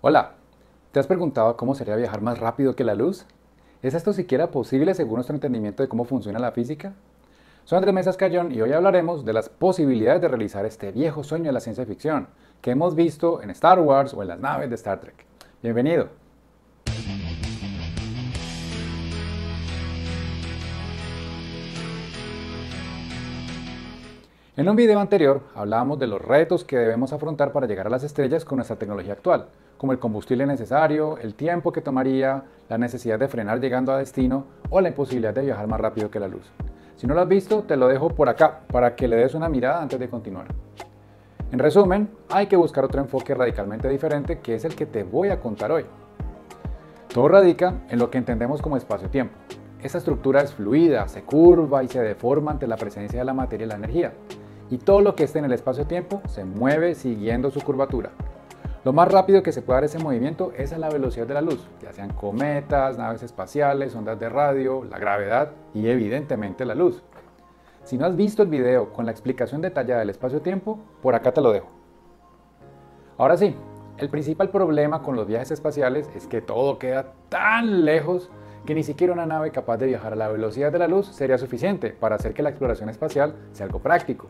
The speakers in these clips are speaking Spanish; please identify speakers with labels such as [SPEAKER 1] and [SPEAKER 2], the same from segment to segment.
[SPEAKER 1] Hola, ¿te has preguntado cómo sería viajar más rápido que la luz? ¿Es esto siquiera posible según nuestro entendimiento de cómo funciona la física? Soy Andrés Mesas Cayón y hoy hablaremos de las posibilidades de realizar este viejo sueño de la ciencia ficción que hemos visto en Star Wars o en las naves de Star Trek. Bienvenido. En un video anterior hablábamos de los retos que debemos afrontar para llegar a las estrellas con nuestra tecnología actual, como el combustible necesario, el tiempo que tomaría, la necesidad de frenar llegando a destino o la imposibilidad de viajar más rápido que la luz. Si no lo has visto, te lo dejo por acá para que le des una mirada antes de continuar. En resumen, hay que buscar otro enfoque radicalmente diferente que es el que te voy a contar hoy. Todo radica en lo que entendemos como espacio-tiempo. Esta estructura es fluida, se curva y se deforma ante la presencia de la materia y la energía y todo lo que esté en el espacio-tiempo se mueve siguiendo su curvatura. Lo más rápido que se puede dar ese movimiento es a la velocidad de la luz, ya sean cometas, naves espaciales, ondas de radio, la gravedad y evidentemente la luz. Si no has visto el video con la explicación detallada del espacio-tiempo, por acá te lo dejo. Ahora sí, el principal problema con los viajes espaciales es que todo queda tan lejos que ni siquiera una nave capaz de viajar a la velocidad de la luz sería suficiente para hacer que la exploración espacial sea algo práctico.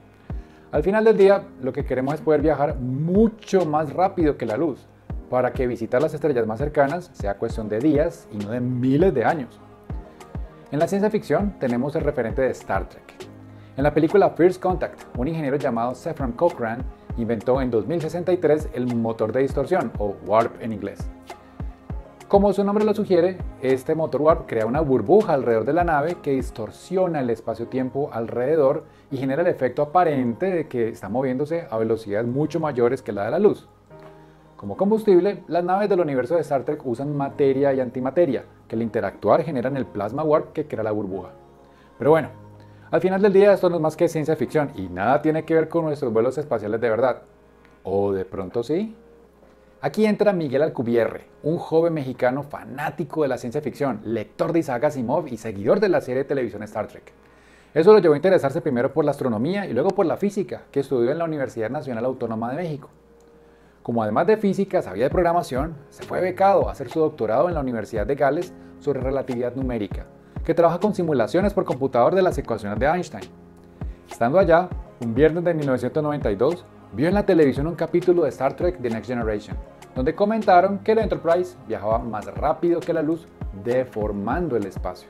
[SPEAKER 1] Al final del día, lo que queremos es poder viajar mucho más rápido que la luz, para que visitar las estrellas más cercanas sea cuestión de días y no de miles de años. En la ciencia ficción tenemos el referente de Star Trek. En la película First Contact, un ingeniero llamado Zefram Cochrane inventó en 2063 el motor de distorsión, o warp en inglés. Como su nombre lo sugiere, este motor warp crea una burbuja alrededor de la nave que distorsiona el espacio-tiempo alrededor y genera el efecto aparente de que está moviéndose a velocidades mucho mayores que la de la luz. Como combustible, las naves del universo de Star Trek usan materia y antimateria, que al interactuar generan el plasma warp que crea la burbuja. Pero bueno, al final del día esto no es más que ciencia ficción y nada tiene que ver con nuestros vuelos espaciales de verdad. ¿O de pronto sí? Aquí entra Miguel Alcubierre, un joven mexicano fanático de la ciencia ficción, lector de Isaac Asimov y seguidor de la serie de televisión Star Trek. Eso lo llevó a interesarse primero por la astronomía y luego por la física, que estudió en la Universidad Nacional Autónoma de México. Como además de física sabía de programación, se fue becado a hacer su doctorado en la Universidad de Gales sobre relatividad numérica, que trabaja con simulaciones por computador de las ecuaciones de Einstein. Estando allá, un viernes de 1992, vio en la televisión un capítulo de Star Trek The Next Generation, donde comentaron que la Enterprise viajaba más rápido que la luz, deformando el espacio.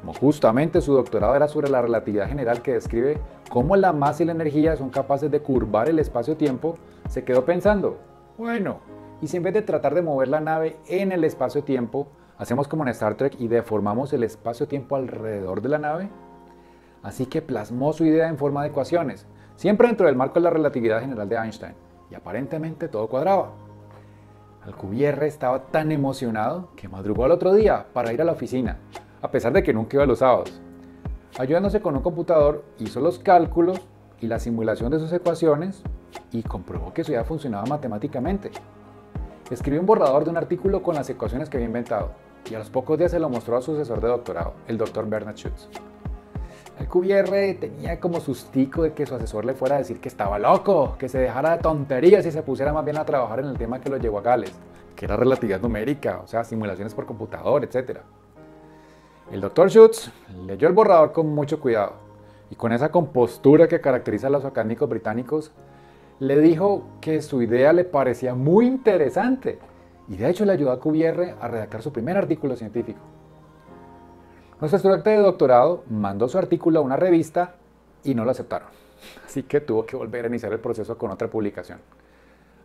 [SPEAKER 1] Como justamente su doctorado era sobre la relatividad general que describe cómo la masa y la energía son capaces de curvar el espacio-tiempo, se quedó pensando, bueno, ¿y si en vez de tratar de mover la nave en el espacio-tiempo, hacemos como en Star Trek y deformamos el espacio-tiempo alrededor de la nave? Así que plasmó su idea en forma de ecuaciones, siempre dentro del marco de la relatividad general de Einstein, y aparentemente todo cuadraba. Alcubierre estaba tan emocionado que madrugó al otro día para ir a la oficina, a pesar de que nunca iba los sábados. Ayudándose con un computador, hizo los cálculos y la simulación de sus ecuaciones y comprobó que su idea funcionaba matemáticamente. Escribió un borrador de un artículo con las ecuaciones que había inventado y a los pocos días se lo mostró a su asesor de doctorado, el doctor Bernard Schutz. El QBR tenía como sustico de que su asesor le fuera a decir que estaba loco, que se dejara de tonterías y se pusiera más bien a trabajar en el tema que lo llevó a Gales, que era relatividad numérica, o sea, simulaciones por computador, etc. El doctor Schutz leyó el borrador con mucho cuidado y con esa compostura que caracteriza a los académicos británicos, le dijo que su idea le parecía muy interesante y de hecho le ayudó a QBR a redactar su primer artículo científico. Nuestro estudiante de doctorado mandó su artículo a una revista y no lo aceptaron. Así que tuvo que volver a iniciar el proceso con otra publicación.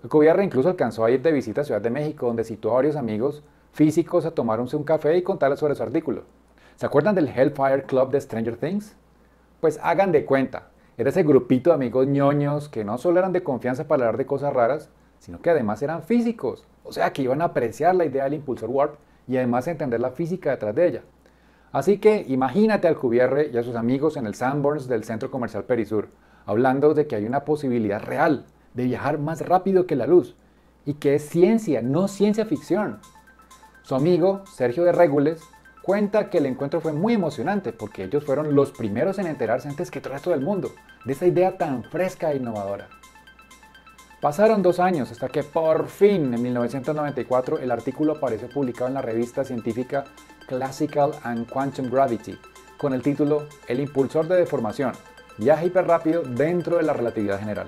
[SPEAKER 1] Alcubierre incluso alcanzó a ir de visita a Ciudad de México, donde citó a varios amigos físicos a tomarse un café y contarles sobre su artículo. ¿Se acuerdan del Hellfire Club de Stranger Things? Pues hagan de cuenta. Era ese grupito de amigos ñoños que no solo eran de confianza para hablar de cosas raras, sino que además eran físicos. O sea, que iban a apreciar la idea del impulsor warp y además entender la física detrás de ella. Así que imagínate al Cubierre y a sus amigos en el Sanborns del Centro Comercial Perisur, hablando de que hay una posibilidad real de viajar más rápido que la luz y que es ciencia, no ciencia ficción. Su amigo, Sergio de Régules, cuenta que el encuentro fue muy emocionante porque ellos fueron los primeros en enterarse antes que todo el resto del mundo de esa idea tan fresca e innovadora. Pasaron dos años hasta que por fin, en 1994, el artículo apareció publicado en la revista científica Classical and Quantum Gravity, con el título El impulsor de deformación, viaje hiperrápido dentro de la relatividad general.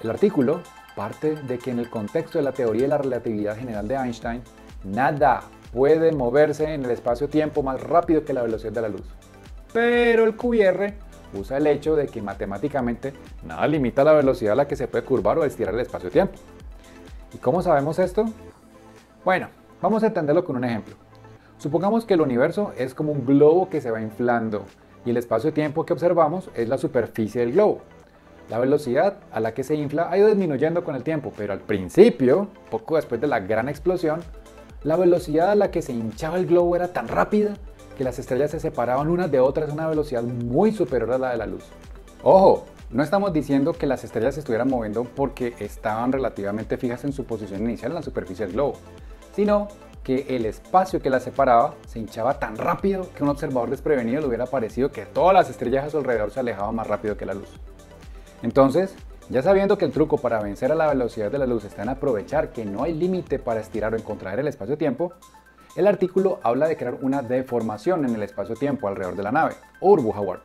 [SPEAKER 1] El artículo parte de que en el contexto de la teoría de la relatividad general de Einstein, nada puede moverse en el espacio-tiempo más rápido que la velocidad de la luz. Pero el QBR usa el hecho de que matemáticamente nada limita la velocidad a la que se puede curvar o estirar el espacio-tiempo. ¿Y cómo sabemos esto? Bueno, vamos a entenderlo con un ejemplo. Supongamos que el universo es como un globo que se va inflando y el espacio-tiempo que observamos es la superficie del globo. La velocidad a la que se infla ha ido disminuyendo con el tiempo, pero al principio, poco después de la gran explosión, la velocidad a la que se hinchaba el globo era tan rápida que las estrellas se separaban unas de otras a una velocidad muy superior a la de la luz. Ojo, no estamos diciendo que las estrellas se estuvieran moviendo porque estaban relativamente fijas en su posición inicial en la superficie del globo, sino que el espacio que las separaba se hinchaba tan rápido que un observador desprevenido le hubiera parecido que todas las estrellas a su alrededor se alejaban más rápido que la luz. Entonces, ya sabiendo que el truco para vencer a la velocidad de la luz está en aprovechar que no hay límite para estirar o contraer el espacio-tiempo, el artículo habla de crear una deformación en el espacio-tiempo alrededor de la nave, o burbuja.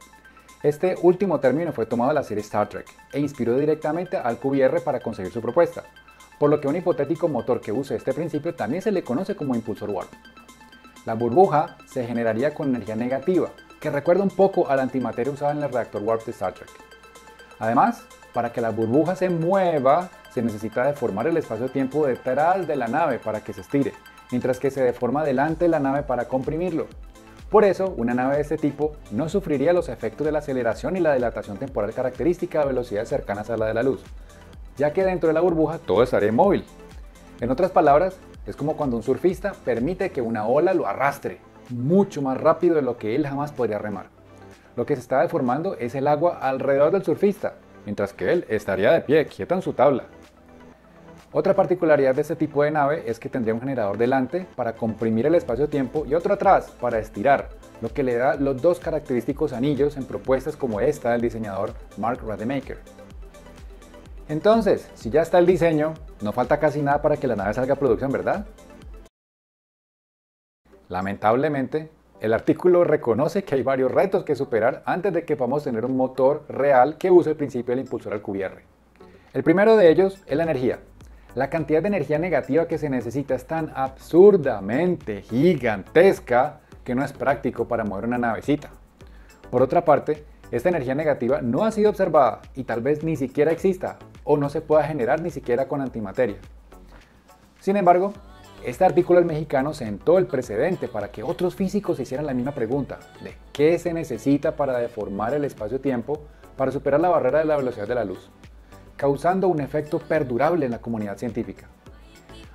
[SPEAKER 1] Este último término fue tomado de la serie Star Trek e inspiró directamente al QBR para conseguir su propuesta, por lo que un hipotético motor que use este principio también se le conoce como impulsor warp. La burbuja se generaría con energía negativa, que recuerda un poco a la antimateria usada en el reactor warp de Star Trek. Además, para que la burbuja se mueva, se necesita deformar el espacio-tiempo detrás de la nave para que se estire, mientras que se deforma delante de la nave para comprimirlo. Por eso, una nave de este tipo no sufriría los efectos de la aceleración y la dilatación temporal característica de velocidades cercanas a la de la luz, ya que dentro de la burbuja todo estaría inmóvil. En otras palabras, es como cuando un surfista permite que una ola lo arrastre mucho más rápido de lo que él jamás podría remar. Lo que se está deformando es el agua alrededor del surfista, mientras que él estaría de pie, quieto en su tabla, otra particularidad de este tipo de nave es que tendría un generador delante para comprimir el espacio-tiempo y otro atrás para estirar, lo que le da los dos característicos anillos en propuestas como esta del diseñador Mark Rademacher. Entonces, si ya está el diseño, no falta casi nada para que la nave salga a producción, ¿verdad? Lamentablemente, el artículo reconoce que hay varios retos que superar antes de que podamos tener un motor real que use el principio del impulsor al QBR. El primero de ellos es la energía, la cantidad de energía negativa que se necesita es tan absurdamente gigantesca que no es práctico para mover una navecita. Por otra parte, esta energía negativa no ha sido observada y tal vez ni siquiera exista o no se pueda generar ni siquiera con antimateria. Sin embargo, este artículo del mexicano sentó el precedente para que otros físicos hicieran la misma pregunta de qué se necesita para deformar el espacio-tiempo para superar la barrera de la velocidad de la luz causando un efecto perdurable en la comunidad científica.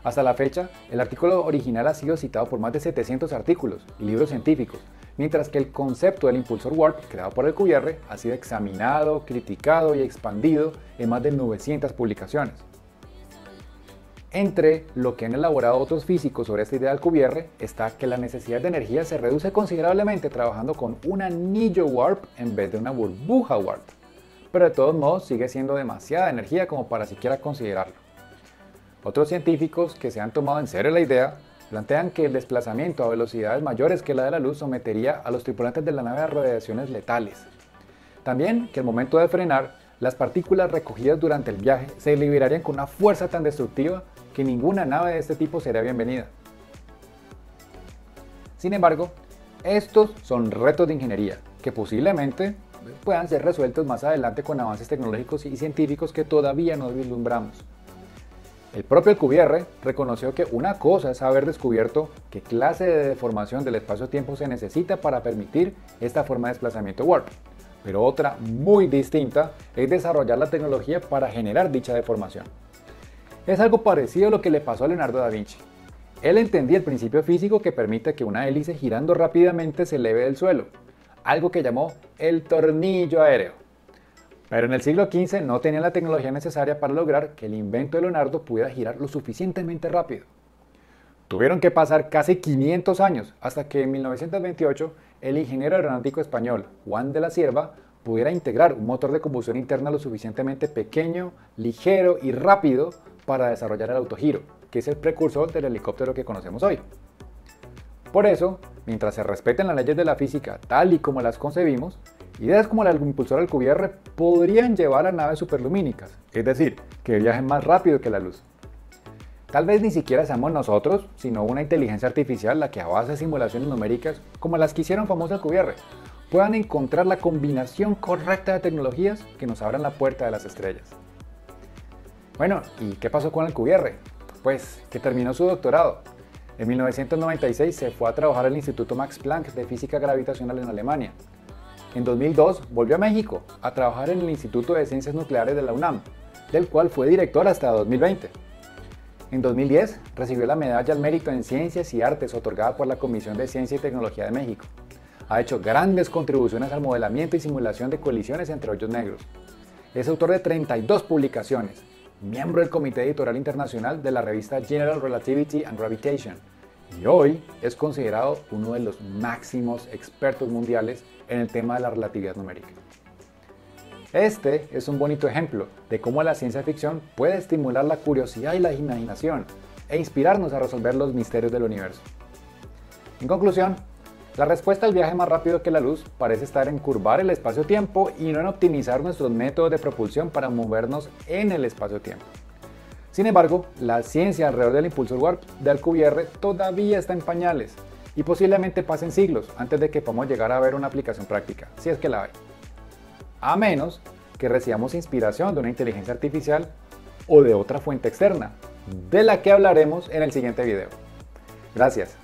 [SPEAKER 1] Hasta la fecha, el artículo original ha sido citado por más de 700 artículos y libros científicos, mientras que el concepto del impulsor warp creado por el QBR ha sido examinado, criticado y expandido en más de 900 publicaciones. Entre lo que han elaborado otros físicos sobre esta idea del QBR está que la necesidad de energía se reduce considerablemente trabajando con un anillo warp en vez de una burbuja warp pero de todos modos sigue siendo demasiada energía como para siquiera considerarlo. Otros científicos que se han tomado en serio la idea plantean que el desplazamiento a velocidades mayores que la de la luz sometería a los tripulantes de la nave a radiaciones letales. También que al momento de frenar, las partículas recogidas durante el viaje se liberarían con una fuerza tan destructiva que ninguna nave de este tipo sería bienvenida. Sin embargo, estos son retos de ingeniería que posiblemente puedan ser resueltos más adelante con avances tecnológicos y científicos que todavía no vislumbramos. El propio QBR reconoció que una cosa es haber descubierto qué clase de deformación del espacio-tiempo se necesita para permitir esta forma de desplazamiento warp, pero otra muy distinta es desarrollar la tecnología para generar dicha deformación. Es algo parecido a lo que le pasó a Leonardo da Vinci. Él entendía el principio físico que permite que una hélice girando rápidamente se eleve del suelo, algo que llamó el tornillo aéreo. Pero en el siglo XV no tenía la tecnología necesaria para lograr que el invento de Leonardo pudiera girar lo suficientemente rápido. Tuvieron que pasar casi 500 años hasta que en 1928 el ingeniero aeronáutico español Juan de la Cierva pudiera integrar un motor de combustión interna lo suficientemente pequeño, ligero y rápido para desarrollar el autogiro, que es el precursor del helicóptero que conocemos hoy. Por eso, mientras se respeten las leyes de la física tal y como las concebimos, ideas como el impulsor al QBR podrían llevar a naves superlumínicas, es decir, que viajen más rápido que la luz. Tal vez ni siquiera seamos nosotros, sino una inteligencia artificial la que a base de simulaciones numéricas, como las que hicieron famosa el QBR, puedan encontrar la combinación correcta de tecnologías que nos abran la puerta de las estrellas. Bueno, ¿y qué pasó con el QBR? Pues que terminó su doctorado. En 1996 se fue a trabajar al Instituto Max Planck de Física Gravitacional en Alemania. En 2002 volvió a México a trabajar en el Instituto de Ciencias Nucleares de la UNAM, del cual fue director hasta 2020. En 2010 recibió la Medalla al Mérito en Ciencias y Artes otorgada por la Comisión de Ciencia y Tecnología de México. Ha hecho grandes contribuciones al modelamiento y simulación de colisiones entre hoyos negros. Es autor de 32 publicaciones, miembro del Comité Editorial Internacional de la revista General Relativity and Gravitation, y hoy es considerado uno de los máximos expertos mundiales en el tema de la relatividad numérica. Este es un bonito ejemplo de cómo la ciencia ficción puede estimular la curiosidad y la imaginación e inspirarnos a resolver los misterios del universo. En conclusión, la respuesta al viaje más rápido que la luz parece estar en curvar el espacio-tiempo y no en optimizar nuestros métodos de propulsión para movernos en el espacio-tiempo. Sin embargo, la ciencia alrededor del impulsor warp de Alcubierre todavía está en pañales y posiblemente pasen siglos antes de que podamos llegar a ver una aplicación práctica, si es que la hay. A menos que recibamos inspiración de una inteligencia artificial o de otra fuente externa, de la que hablaremos en el siguiente video. Gracias.